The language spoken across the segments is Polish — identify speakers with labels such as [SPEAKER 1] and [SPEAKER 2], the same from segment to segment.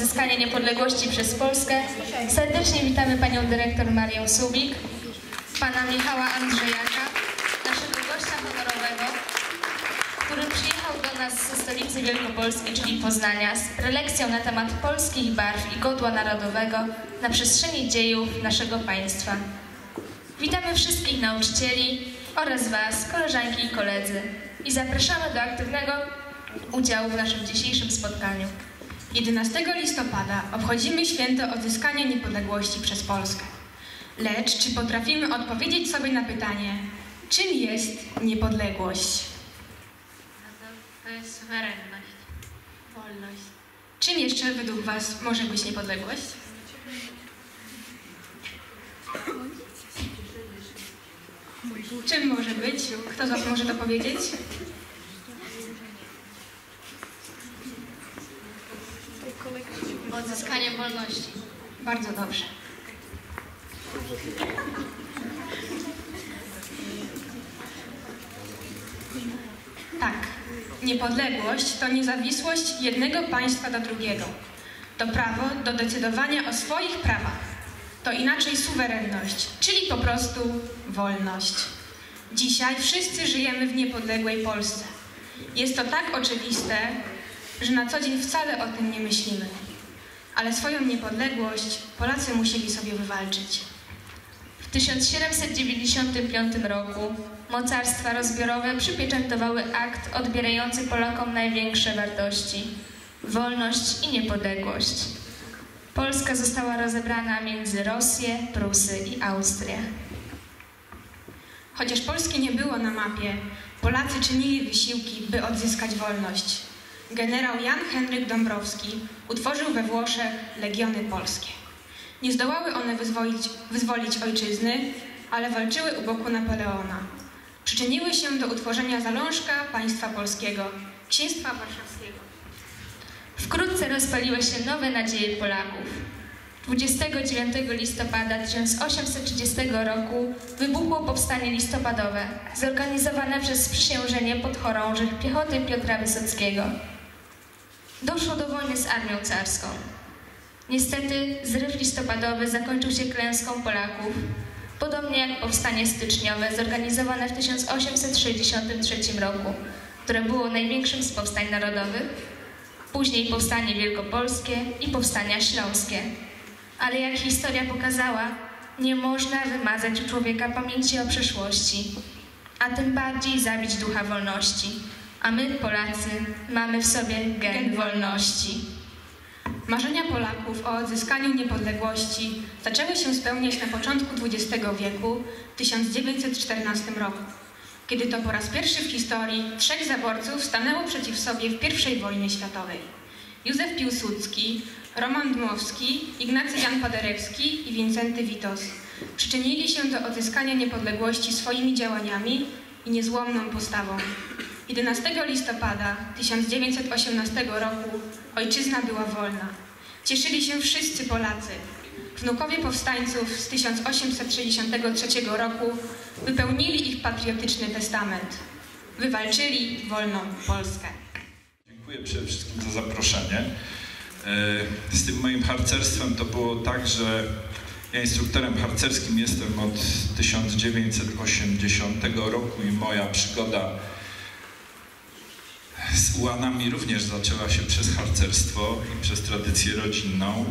[SPEAKER 1] odzyskania niepodległości przez Polskę serdecznie witamy panią dyrektor Marię Subik, pana Michała Andrzejaka, naszego gościa honorowego, który przyjechał do nas ze stolicy Wielkopolski, czyli Poznania, z prelekcją na temat polskich barw i godła narodowego na przestrzeni dziejów naszego państwa. Witamy wszystkich nauczycieli oraz Was, koleżanki i koledzy i zapraszamy do aktywnego udziału w naszym dzisiejszym spotkaniu.
[SPEAKER 2] 11 listopada obchodzimy święto odzyskania niepodległości przez Polskę. Lecz czy potrafimy odpowiedzieć sobie na pytanie, czym jest niepodległość?
[SPEAKER 1] To jest suwerenność, wolność.
[SPEAKER 2] Czym jeszcze według Was może być niepodległość? Czym może być? Kto to może to powiedzieć?
[SPEAKER 1] Odzyskanie wolności.
[SPEAKER 2] Bardzo dobrze. Tak, niepodległość to niezawisłość jednego państwa do drugiego. To prawo do decydowania o swoich prawach. To inaczej suwerenność, czyli po prostu wolność. Dzisiaj wszyscy żyjemy w niepodległej Polsce. Jest to tak oczywiste, że na co dzień wcale o tym nie myślimy. Ale swoją niepodległość Polacy musieli sobie wywalczyć.
[SPEAKER 1] W 1795 roku mocarstwa rozbiorowe przypieczętowały akt odbierający Polakom największe wartości wolność i niepodległość. Polska została rozebrana między Rosję, Prusy i Austrię.
[SPEAKER 2] Chociaż Polski nie było na mapie, Polacy czynili wysiłki, by odzyskać wolność. Generał Jan Henryk Dąbrowski utworzył we Włoszech legiony polskie. Nie zdołały one wyzwolić, wyzwolić ojczyzny, ale walczyły u boku Napoleona. Przyczyniły się do utworzenia zalążka państwa polskiego, księstwa warszawskiego.
[SPEAKER 1] Wkrótce rozpaliły się nowe nadzieje Polaków. 29 listopada 1830 roku wybuchło powstanie listopadowe, zorganizowane przez sprzysiężenie podchorążych piechoty Piotra Wysockiego. Doszło do wojny z armią carską. Niestety zryw listopadowy zakończył się klęską Polaków, podobnie jak powstanie styczniowe zorganizowane w 1863 roku, które było największym z powstań narodowych, później powstanie wielkopolskie i powstania śląskie. Ale jak historia pokazała, nie można wymazać u człowieka pamięci o przeszłości, a tym bardziej zabić ducha wolności. A my, Polacy, mamy w sobie gen wolności.
[SPEAKER 2] Marzenia Polaków o odzyskaniu niepodległości zaczęły się spełniać na początku XX wieku, w 1914 roku, kiedy to po raz pierwszy w historii trzech zaborców stanęło przeciw sobie w I wojnie światowej. Józef Piłsudski, Roman Dmowski, Ignacy Jan Paderewski i Wincenty Witos przyczynili się do odzyskania niepodległości swoimi działaniami i niezłomną postawą. 11 listopada 1918 roku ojczyzna była wolna. Cieszyli się wszyscy Polacy. Wnukowie powstańców z 1863 roku wypełnili ich patriotyczny testament. Wywalczyli wolną Polskę.
[SPEAKER 3] Dziękuję przede wszystkim za zaproszenie. E, z tym moim harcerstwem to było tak, że ja instruktorem harcerskim jestem od 1980 roku i moja przygoda z ułanami również zaczęła się przez harcerstwo i przez tradycję rodzinną.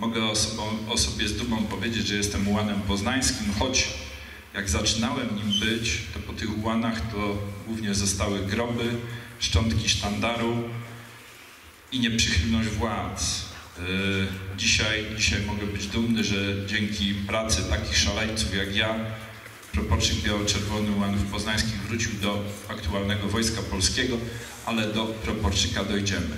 [SPEAKER 3] Mogę osobą, o sobie z dumą powiedzieć, że jestem ułanem poznańskim, choć jak zaczynałem nim być, to po tych ułanach to głównie zostały groby, szczątki sztandaru i nieprzychylność władz. Yy, dzisiaj, dzisiaj mogę być dumny, że dzięki pracy takich szaleńców jak ja propocznik biało-czerwony Ułanów Poznańskich wrócił do aktualnego Wojska Polskiego, ale do proporczyka dojdziemy.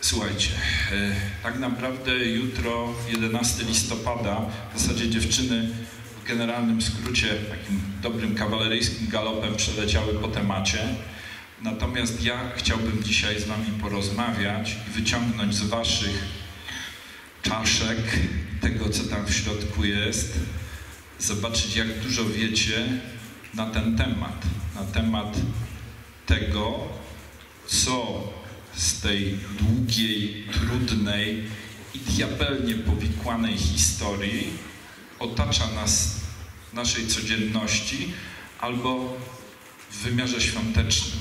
[SPEAKER 3] Słuchajcie, yy, tak naprawdę jutro, 11 listopada, w zasadzie dziewczyny w generalnym skrócie, takim dobrym kawaleryjskim galopem przeleciały po temacie. Natomiast ja chciałbym dzisiaj z Wami porozmawiać i wyciągnąć z Waszych czaszek tego, co tam w środku jest, zobaczyć, jak dużo wiecie na ten temat, na temat tego, co z tej długiej, trudnej i diabelnie powikłanej historii otacza nas naszej codzienności albo w wymiarze świątecznym.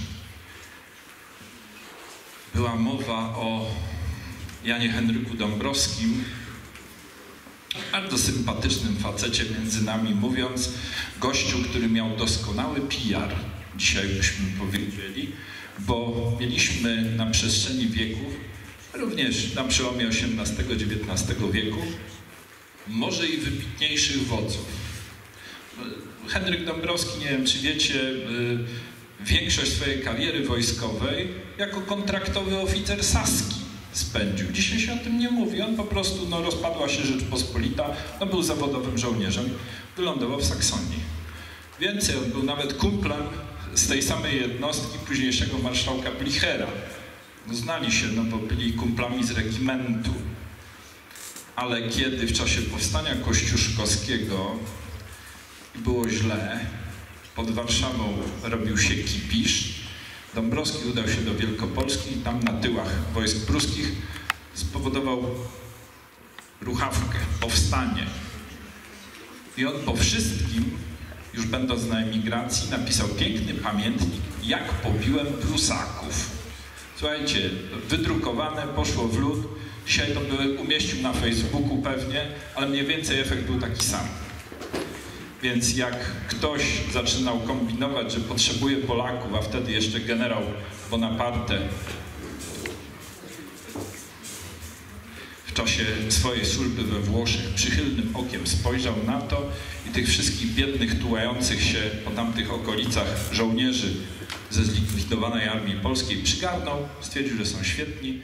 [SPEAKER 3] Była mowa o Janie Henryku Dąbrowskim, bardzo sympatycznym facecie między nami mówiąc, gościu, który miał doskonały PR, dzisiaj byśmy powiedzieli, bo mieliśmy na przestrzeni wieków, również na przełomie XVIII-XIX wieku, może i wybitniejszych wodzów. Henryk Dąbrowski, nie wiem czy wiecie, y, większość swojej kariery wojskowej jako kontraktowy oficer saski spędził. Dzisiaj się o tym nie mówi. On po prostu, no, rozpadła się Rzeczpospolita, no, był zawodowym żołnierzem, wylądował w Saksonii. Więcej, on był nawet kumplem z tej samej jednostki późniejszego marszałka Blichera. No, znali się, no bo byli kumplami z regimentu. Ale kiedy w czasie powstania kościuszkowskiego było źle, pod Warszawą robił się kipisz, Dąbrowski udał się do Wielkopolski i tam na tyłach wojsk pruskich spowodował ruchawkę, powstanie. I on po wszystkim, już będąc na emigracji, napisał piękny pamiętnik, jak pobiłem Prusaków. Słuchajcie, wydrukowane, poszło w lód. Dzisiaj to by umieścił na Facebooku pewnie, ale mniej więcej efekt był taki sam. Więc jak ktoś zaczynał kombinować, że potrzebuje Polaków, a wtedy jeszcze generał Bonaparte w czasie swojej służby we Włoszech przychylnym okiem spojrzał na to i tych wszystkich biednych, tułających się po tamtych okolicach żołnierzy ze zlikwidowanej armii polskiej przygarnął, stwierdził, że są świetni